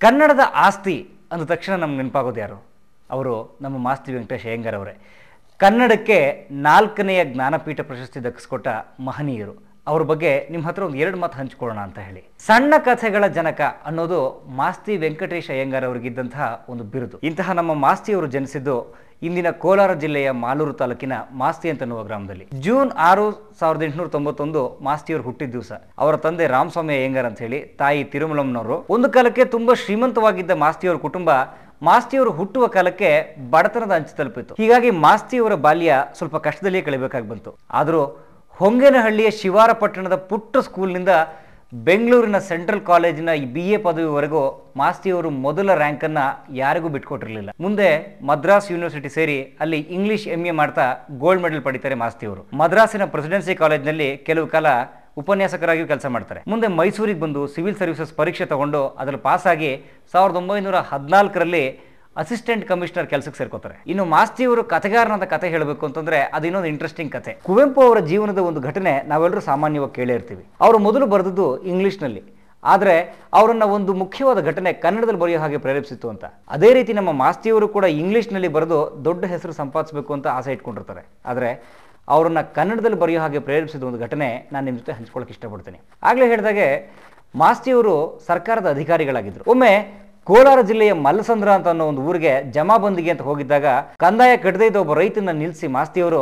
ಕನ್ನಡದ ಆಸ್ತಿ ಅಂದ ತಕ್ಷಣ ನಮ್ಗೆ ನೆನಪಾಗೋದು ಯಾರು? ಅವರು ನಮ್ಮ ಮಾಸ್ತಿ ವೆಂಕಟೇಶ್ ಅಯ್ಯಂಗಾರ್ ಅವರೇ ಕನ್ನಡಕ್ಕೆ ನಾಲ್ಕನೆಯ ಜ್ಞಾನಪೀಠ ಪ್ರಶಸ್ತಿ ದಕ್ಕಿಸ್ಕೊಟ್ಟ ಮಹನೀಯರು. ಅವ್ರ ಬಗ್ಗೆ ನಿಮ್ಮ ಹತ್ರ ಒಂದು ಎರಡು ಮಾತು ಹಂಚ್ಕೊಳ್ಳೋಣ ಅಂತ ಹೇಳಿ. ಸಣ್ಣ ಕಥೆಗಳ ಜನಕ ಅನ್ನೋದು ಮಾಸ್ತಿ ವೆಂಕಟೇಶ್ ಅಯ್ಯಂಗಾರ್ ಅವರಿಗಿದ್ದಂತಹ ಒಂದು ಬಿರುದು. ಇಂತಹ ನಮ್ಮ ಮಾಸ್ತಿ ಅವರು ಜನಿಸಿದ್ದು ಇಂದಿನ ಕೋಲಾರ ಜಿಲ್ಲೆಯ ಮಾಲೂರು ತಾಲೂಕಿನ ಮಾಸ್ತಿ ಅಂತನ್ನುವ ಗ್ರಾಮದಲ್ಲಿ. ಜೂನ್ ಆರು ಸಾವಿರದ ಎಂಟುನೂರ ತೊಂಬತ್ತೊಂದು ಮಾಸ್ತಿಯವರು ಹುಟ್ಟಿದ ದಿವಸ ಅವರ ತಂದೆ ರಾಮಸ್ವಾಮಿ ಅಯ್ಯಂಗಾರ್ ಅಂತ ಹೇಳಿ ತಾಯಿ ತಿರುಮಲಂನವರು ಒಂದು ಕಾಲಕ್ಕೆ ತುಂಬಾ ಶ್ರೀಮಂತವಾಗಿದ್ದ ಮಾಸ್ತಿಯವರ ಕುಟುಂಬ ಮಾಸ್ತಿಯವರು ಹುಟ್ಟುವ ಕಾಲಕ್ಕೆ ಬಡತನದ ಅಂಚು ತಲುಪಿತು. ಹೀಗಾಗಿ ಮಾಸ್ತಿಯವರ ಬಾಲ್ಯ ಸ್ವಲ್ಪ ಕಷ್ಟದಲ್ಲಿಯೇ ಕಳಿಬೇಕಾಗಿ ಬಂತು. ಆದರೂ ಹೊಂಗೇನಹಳ್ಳಿಯ ಶಿವಾರ ಪಟ್ಟಣದ ಪುಟ್ಟ ಸ್ಕೂಲ್ನಿಂದ ಬೆಂಗಳೂರಿನ ಸೆಂಟ್ರಲ್ ಕಾಲೇಜಿನ ಬಿ ಎ ಪದವಿವರೆಗೂ ಮಾಸ್ತಿಯವರು ಮೊದಲ ರ್ಯಾಂಕನ್ನು ಯಾರಿಗೂ ಬಿಟ್ಕೊಟ್ಟಿರಲಿಲ್ಲ. ಮುಂದೆ ಮದ್ರಾಸ್ ಯೂನಿವರ್ಸಿಟಿ ಸೇರಿ ಅಲ್ಲಿ ಇಂಗ್ಲಿಷ್ ಎಂ ಎ ಮಾಡ್ತಾ ಗೋಲ್ಡ್ ಮೆಡಲ್ ಪಡಿತಾರೆ ಮಾಸ್ತಿಯವರು. ಮದ್ರಾಸಿನ ಪ್ರೆಸಿಡೆನ್ಸಿ ಕಾಲೇಜ್ನಲ್ಲಿ ಕೆಲವು ಕಾಲ ಉಪನ್ಯಾಸಕರಾಗಿಯೂ ಕೆಲಸ ಮಾಡ್ತಾರೆ. ಮುಂದೆ ಮೈಸೂರಿಗೆ ಬಂದು ಸಿವಿಲ್ ಸರ್ವಿಸಸ್ ಪರೀಕ್ಷೆ ತಗೊಂಡು ಅದರಲ್ಲಿ ಪಾಸಾಗಿ ಸಾವಿರದ ಒಂಬೈನೂರ ಹದಿನಾಲ್ಕರಲ್ಲಿ ಅಸಿಸ್ಟೆಂಟ್ ಕಮಿಷನರ್ ಕೆಲಸಕ್ಕೆ ಸೇರ್ಕೋತಾರೆ. ಇನ್ನು ಮಾಸ್ತಿಯವರು ಕಥೆಗಾರನಾದ ಕಥೆ ಹೇಳಬೇಕು ಅಂತಂದ್ರೆ ಅದು ಇನ್ನೊಂದು ಇಂಟ್ರೆಸ್ಟಿಂಗ್ ಕಥೆ. ಕುವೆಂಪು ಅವರ ಜೀವನದ ಒಂದು ಘಟನೆ ನಾವೆಲ್ಲರೂ ಸಾಮಾನ್ಯವಾಗಿ ಕೇಳೇ ಇರ್ತೀವಿ. ಅವರು ಮೊದಲು ಬರೆದದ್ದು ಇಂಗ್ಲಿಷ್ನಲ್ಲಿ. ಆದರೆ ಅವರನ್ನ ಒಂದು ಮುಖ್ಯವಾದ ಘಟನೆ ಕನ್ನಡದಲ್ಲಿ ಬರೆಯೋ ಹಾಗೆ ಪ್ರೇರೇಪಿಸಿತ್ತು ಅಂತ. ಅದೇ ರೀತಿ ನಮ್ಮ ಮಾಸ್ತಿಯವರು ಕೂಡ ಇಂಗ್ಲಿಷ್ನಲ್ಲಿ ಬರೆದು ದೊಡ್ಡ ಹೆಸರು ಸಂಪಾದಿಸಬೇಕು ಅಂತ ಆಸೆ ಇಟ್ಕೊಂಡಿರ್ತಾರೆ. ಆದರೆ ಅವರನ್ನ ಕನ್ನಡದಲ್ಲಿ ಬರೆಯೋ ಹಾಗೆ ಪ್ರೇರೇಪಿಸಿದ ಒಂದು ಘಟನೆ ನಾನು ನಿಮ್ಮ ಜೊತೆ ಹಂಚ್ಕೊಳ್ಳೋಕೆ ಇಷ್ಟಪಡ್ತೀನಿ. ಆಗಲೇ ಹೇಳಿದಾಗೆ ಮಾಸ್ತಿಯವರು ಸರ್ಕಾರದ ಅಧಿಕಾರಿಗಳಾಗಿದ್ದರು ಒಮ್ಮೆ ಕೋಲಾರ ಜಿಲ್ಲೆಯ ಮಲ್ಲಸಂದ್ರ ಅಂತ ಅನ್ನೋ ಒಂದು ಊರಿಗೆ ಜಮಾಬಂದಿಗೆ ಅಂತ ಹೋಗಿದ್ದಾಗ ಕಂದಾಯ ಕಟ್ಟದೇ ಇದ್ದ ಒಬ್ಬ ರೈತನ ನಿಲ್ಲಿಸಿ ಮಾಸ್ತಿಯವರು,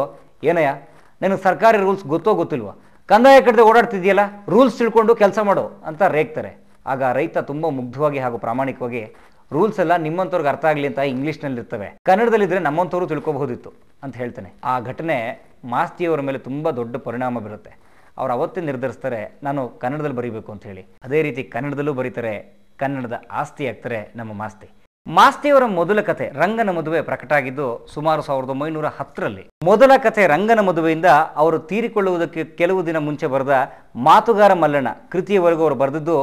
ಏನಯ್ಯ, ನಿನಗೆ ಸರ್ಕಾರಿ ರೂಲ್ಸ್ ಗೊತ್ತೋ ಗೊತ್ತಿಲ್ವಾ? ಕಂದಾಯ ಕಟ್ಟದೆ ಓಡಾಡ್ತಿದ್ಯಲ್ಲ, ರೂಲ್ಸ್ ತಿಳ್ಕೊಂಡು ಕೆಲಸ ಮಾಡು ಅಂತ ರೇಗ್ತಾರೆ. ಆಗ ರೈತ ತುಂಬ ಮುಗ್ಧವಾಗಿ ಹಾಗೂ ಪ್ರಾಮಾಣಿಕವಾಗಿ, ರೂಲ್ಸ್ ಎಲ್ಲ ನಿಮ್ಮಂಥವ್ರಿಗೆ ಅರ್ಥ ಆಗಲಿ ಅಂತ ಇಂಗ್ಲೀಷ್ನಲ್ಲಿ ಇರ್ತವೆ ಕನ್ನಡದಲ್ಲಿದ್ದರೆ ನಮ್ಮಂಥವ್ರು ತಿಳ್ಕೊಬಹುದಿತ್ತು ಅಂತ ಹೇಳ್ತಾನೆ. ಆ ಘಟನೆ ಮಾಸ್ತಿಯವರ ಮೇಲೆ ತುಂಬ ದೊಡ್ಡ ಪರಿಣಾಮ ಬೀರುತ್ತೆ. ಅವ್ರು ಅವತ್ತೇ ನಿರ್ಧರಿಸ್ತಾರೆ, ನಾನು ಕನ್ನಡದಲ್ಲಿ ಬರೀಬೇಕು ಅಂತ ಹೇಳಿ. ಅದೇ ರೀತಿ ಕನ್ನಡದಲ್ಲೂ ಬರೀತಾರೆ ಕನ್ನಡದ ಆಸ್ತಿ ಆಗ್ತಾರೆ ನಮ್ಮ ಮಾಸ್ತಿ. ಮಾಸ್ತಿಯವರ ಮೊದಲ ಕಥೆ ರಂಗನ ಮದುವೆ ಪ್ರಕಟ ಆಗಿದ್ದು ಸುಮಾರು ಸಾವಿರದ ಒಂಬೈನೂರ ಹತ್ತರಲ್ಲಿ. ಮೊದಲ ಕಥೆ ರಂಗನ ಮದುವೆಯಿಂದ ಅವರು ತೀರಿಕೊಳ್ಳುವುದಕ್ಕೆ ಕೆಲವು ದಿನ ಮುಂಚೆ ಬರೆದ ಮಾತುಗಾರ ಮಲ್ಲಣ್ಣ ಕೃತಿಯವರೆಗೂ ಅವರು ಬರೆದಿದ್ದು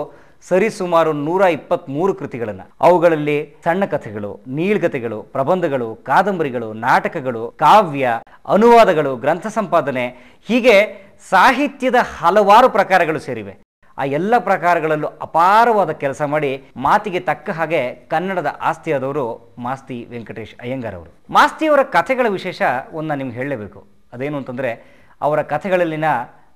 ಸರಿ ಸುಮಾರು ನೂರ ಇಪ್ಪತ್ತ್ಮೂರು ಕೃತಿಗಳನ್ನು. ಅವುಗಳಲ್ಲಿ ಸಣ್ಣ ಕಥೆಗಳು ನೀಳ್ಗತೆಗಳು ಪ್ರಬಂಧಗಳು, ಕಾದಂಬರಿಗಳು, ನಾಟಕಗಳು, ಕಾವ್ಯ, ಅನುವಾದಗಳು, ಗ್ರಂಥ ಸಂಪಾದನೆ ಹೀಗೆ ಸಾಹಿತ್ಯದ ಹಲವಾರು ಪ್ರಕಾರಗಳು ಸೇರಿವೆ. ಆ ಎಲ್ಲ ಪ್ರಕಾರಗಳಲ್ಲೂ ಅಪಾರವಾದ ಕೆಲಸ ಮಾಡಿ ಮಾತಿಗೆ ತಕ್ಕ ಹಾಗೆ ಕನ್ನಡದ ಆಸ್ತಿಯಾದವರು ಮಾಸ್ತಿ ವೆಂಕಟೇಶ್ ಅಯ್ಯಂಗಾರ್ ಅವರು. ಮಾಸ್ತಿಯವರ ಕಥೆಗಳ ವಿಶೇಷ ಒಂದು ನಿಮ್ಗೆ ಹೇಳಲೇಬೇಕು. ಅದೇನು ಅಂತಂದರೆ ಅವರ ಕಥೆಗಳಲ್ಲಿನ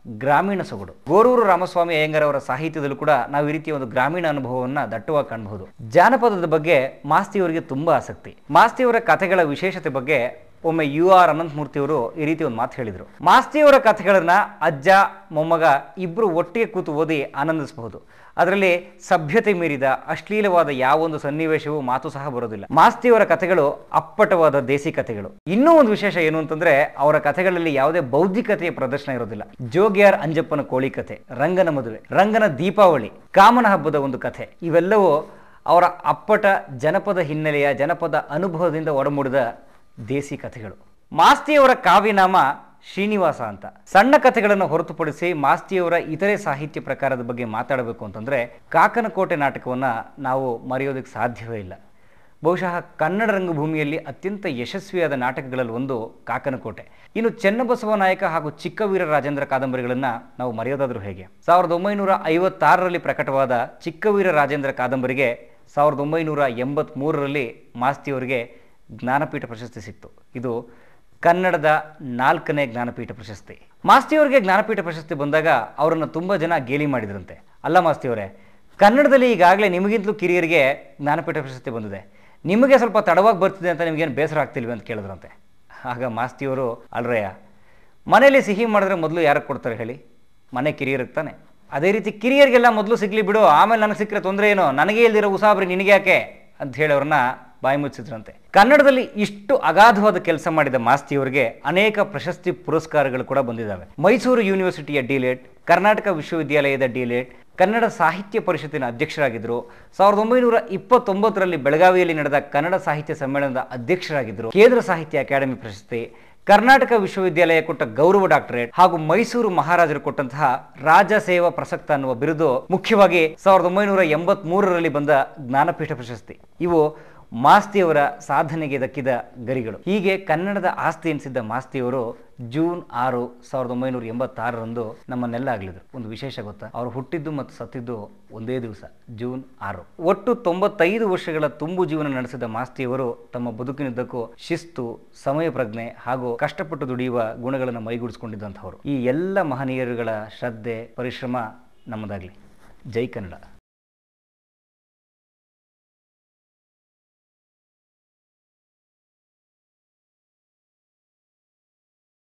ಗ್ರಾಮೀಣ ಸೊಗಡು. ಗೋರೂರು ರಾಮಸ್ವಾಮಿ ಅಯ್ಯಂಗಾರ್ ಅವರ ಸಾಹಿತ್ಯದಲ್ಲೂ ಕೂಡ ನಾವು ಈ ರೀತಿಯ ಒಂದು ಗ್ರಾಮೀಣ ಅನುಭವವನ್ನು ದಟ್ಟವಾಗಿ ಕಾಣಬಹುದು. ಜಾನಪದದ ಬಗ್ಗೆ ಮಾಸ್ತಿಯವರಿಗೆ ತುಂಬ ಆಸಕ್ತಿ. ಮಾಸ್ತಿಯವರ ಕಥೆಗಳ ವಿಶೇಷತೆ ಬಗ್ಗೆ ಒಮ್ಮೆ ಯು ಆರ್ ಅನಂತಮೂರ್ತಿಯವರು ಈ ರೀತಿ ಒಂದು ಮಾತು ಹೇಳಿದರು. ಮಾಸ್ತಿಯವರ ಕಥೆಗಳನ್ನು ಅಜ್ಜ, ಮೊಮ್ಮಗ ಇಬ್ಬರು ಒಟ್ಟಿಗೆ ಕೂತು ಓದಿ ಆನಂದಿಸಬಹುದು. ಅದರಲ್ಲಿ ಸಭ್ಯತೆ ಮೀರಿದ ಅಶ್ಲೀಲವಾದ ಯಾವೊಂದು ಸನ್ನಿವೇಶವೂ ಮಾತು ಸಹ ಬರೋದಿಲ್ಲ. ಮಾಸ್ತಿಯವರ ಕಥೆಗಳು ಅಪ್ಪಟವಾದ ದೇಸಿ ಕಥೆಗಳು. ಇನ್ನೂ ಒಂದು ವಿಶೇಷ ಏನು ಅಂತಂದ್ರೆ, ಅವರ ಕಥೆಗಳಲ್ಲಿ ಯಾವುದೇ ಬೌದ್ಧಿಕತೆಯ ಪ್ರದರ್ಶನ ಇರೋದಿಲ್ಲ. ಜೋಗಿಯಾರ್ ಅಂಜಪ್ಪನ ಕೋಳಿ ಕಥೆ, ರಂಗನ ಮದುವೆ, ರಂಗನ ದೀಪಾವಳಿ, ಕಾಮನ ಹಬ್ಬದ ಒಂದು ಕಥೆ, ಇವೆಲ್ಲವೂ ಅವರ ಅಪ್ಪಟ ಜನಪದ ಹಿನ್ನೆಲೆಯ, ಜನಪದ ಅನುಭವದಿಂದ ಒಡಮೂಡಿದ ದೇಸಿ ಕಥೆಗಳು. ಮಾಸ್ತಿಯವರ ಕಾವ್ಯನಾಮ ಶ್ರೀನಿವಾಸ ಅಂತ. ಸಣ್ಣ ಕಥೆಗಳನ್ನು ಹೊರತುಪಡಿಸಿ ಮಾಸ್ತಿಯವರ ಇತರೆ ಸಾಹಿತ್ಯ ಪ್ರಕಾರದ ಬಗ್ಗೆ ಮಾತಾಡಬೇಕು ಅಂತಂದರೆ ಕಾಕನಕೋಟೆ ನಾಟಕವನ್ನು ನಾವು ಮರೆಯೋದಕ್ಕೆ ಸಾಧ್ಯವೇ ಇಲ್ಲ. ಬಹುಶಃ ಕನ್ನಡ ರಂಗಭೂಮಿಯಲ್ಲಿ ಅತ್ಯಂತ ಯಶಸ್ವಿಯಾದ ನಾಟಕಗಳಲ್ಲಿ ಒಂದು ಕಾಕನಕೋಟೆ. ಇನ್ನು ಚೆನ್ನಬಸವ ನಾಯಕ ಹಾಗೂ ಚಿಕ್ಕವೀರ ರಾಜೇಂದ್ರ ಕಾದಂಬರಿಗಳನ್ನು ನಾವು ಮರೆಯೋದಾದರೂ ಹೇಗೆ? ಸಾವಿರದ ಒಂಬೈನೂರ ಐವತ್ತಾರರಲ್ಲಿ ಪ್ರಕಟವಾದ ಚಿಕ್ಕವೀರ ರಾಜೇಂದ್ರ ಕಾದಂಬರಿಗೆ ಸಾವಿರದ ಒಂಬೈನೂರ ಎಂಬತ್ತ್ಮೂರರಲ್ಲಿ ಮಾಸ್ತಿಯವರಿಗೆ ಜ್ಞಾನಪೀಠ ಪ್ರಶಸ್ತಿ ಸಿಕ್ತು. ಇದು ಕನ್ನಡದ ನಾಲ್ಕನೇ ಜ್ಞಾನಪೀಠ ಪ್ರಶಸ್ತಿ. ಮಾಸ್ತಿಯವರಿಗೆ ಜ್ಞಾನಪೀಠ ಪ್ರಶಸ್ತಿ ಬಂದಾಗ ಅವರನ್ನು ತುಂಬ ಜನ ಗೇಲಿ ಮಾಡಿದ್ರಂತೆ. ಅಲ್ಲ ಮಾಸ್ತಿಯವರೇ, ಕನ್ನಡದಲ್ಲಿ ಈಗಾಗಲೇ ನಿಮಗಿಂತಲೂ ಕಿರಿಯರಿಗೆ ಜ್ಞಾನಪೀಠ ಪ್ರಶಸ್ತಿ ಬಂದಿದೆ. ನಿಮಗೆ ಸ್ವಲ್ಪ ತಡವಾಗಿ ಬರ್ತಿದೆ ಅಂತ ನಿಮಗೇನು ಬೇಸರ ಆಗ್ತಿಲ್ವಿ ಅಂತ ಕೇಳಿದ್ರಂತೆ. ಆಗ ಮಾಸ್ತಿಯವರು, ಅಲ್ರಯ್ಯ ಮನೇಲಿ ಸಿಹಿ ಮಾಡಿದ್ರೆ ಮೊದಲು ಯಾರಿಗೆ ಕೊಡ್ತಾರೆ ಹೇಳಿ? ಮನೆ ಕಿರಿಯರಿಗೆ ತಾನೆ? ಅದೇ ರೀತಿ ಕಿರಿಯರಿಗೆಲ್ಲ ಮೊದಲು ಸಿಗಲಿ ಬಿಡು, ಆಮೇಲೆ ನನಗೆ ಸಿಕ್ಕರೆ ತೊಂದರೆ ಏನು? ನನಗೆ ಇಲ್ದಿರೋ ಉಸಾಬ್ರಿ ನಿನಗೆ ಯಾಕೆ ಅಂತ ಹೇಳಿ ಅವ್ರನ್ನ ಬಾಯಿ ಮುಚ್ಚಿದ್ರಂತೆ. ಕನ್ನಡದಲ್ಲಿ ಇಷ್ಟು ಅಗಾಧವಾದ ಕೆಲಸ ಮಾಡಿದ ಮಾಸ್ತಿಯವರಿಗೆ ಅನೇಕ ಪ್ರಶಸ್ತಿ ಪುರಸ್ಕಾರಗಳು ಕೂಡ ಬಂದಿದ್ದಾವೆ. ಮೈಸೂರು ಯೂನಿವರ್ಸಿಟಿಯ ಡಿಲೇಟ್, ಕರ್ನಾಟಕ ವಿಶ್ವವಿದ್ಯಾಲಯದ ಡಿಲೇಟ್, ಕನ್ನಡ ಸಾಹಿತ್ಯ ಪರಿಷತ್ತಿನ ಅಧ್ಯಕ್ಷರಾಗಿದ್ದರು ಸಾವಿರದ ಒಂಬೈನೂರ ಇಪ್ಪತ್ತೊಂಬತ್ತರಲ್ಲಿ ಬೆಳಗಾವಿಯಲ್ಲಿ ನಡೆದ ಕನ್ನಡ ಸಾಹಿತ್ಯ ಸಮ್ಮೇಳನದ ಅಧ್ಯಕ್ಷರಾಗಿದ್ದರು ಕೇಂದ್ರ ಸಾಹಿತ್ಯ ಅಕಾಡೆಮಿ ಪ್ರಶಸ್ತಿ, ಕರ್ನಾಟಕ ವಿಶ್ವವಿದ್ಯಾಲಯ ಕೊಟ್ಟ ಗೌರವ ಡಾಕ್ಟರೇಟ್ ಹಾಗೂ ಮೈಸೂರು ಮಹಾರಾಜರು ಕೊಟ್ಟಂತಹ ರಾಜ ಸೇವಾ ಪ್ರಸಕ್ತ ಅನ್ನುವ ಬಿರುದು ಮುಖ್ಯವಾಗಿ ಸಾವಿರದ ಒಂಬೈನೂರ ಎಂಬತ್ತ್ ಮೂರರಲ್ಲಿ ಬಂದ ಜ್ಞಾನಪೀಠ ಪ್ರಶಸ್ತಿ. ಇವು ಮಾಸ್ತಿಯವರ ಸಾಧನೆಗೆ ದಕ್ಕಿದ ಗರಿಗಳು. ಹೀಗೆ ಕನ್ನಡದ ಆಸ್ತಿ ಎನಿಸಿದ್ದ ಮಾಸ್ತಿಯವರು ಜೂನ್ ಆರು ಸಾವಿರದ ಒಂಬೈನೂರ ಎಂಬತ್ತಾರರಂದು ನಮ್ಮನ್ನೆಲ್ಲ ಆಗಲಿದ್ರು ಒಂದು ವಿಶೇಷ ಗೊತ್ತಾ? ಅವರು ಹುಟ್ಟಿದ್ದು ಮತ್ತು ಸತ್ತಿದ್ದು ಒಂದೇ ದಿವಸ, ಜೂನ್ ಆರು. ಒಟ್ಟು ತೊಂಬತ್ತೈದು ವರ್ಷಗಳ ತುಂಬು ಜೀವನ ನಡೆಸಿದ ಮಾಸ್ತಿಯವರು ತಮ್ಮ ಬದುಕಿನುದ್ದಕ್ಕೂ ಶಿಸ್ತು ಸಮಯ ಪ್ರಜ್ಞೆ ಹಾಗೂ ಕಷ್ಟಪಟ್ಟು ದುಡಿಯುವ ಗುಣಗಳನ್ನು ಮೈಗೂಡಿಸಿಕೊಂಡಿದ್ದಂಥವರು. ಈ ಎಲ್ಲ ಮಹನೀಯರುಗಳ ಶ್ರದ್ಧೆ, ಪರಿಶ್ರಮ ನಮ್ಮದಾಗಲಿ. ಜೈ ಕನ್ನಡ.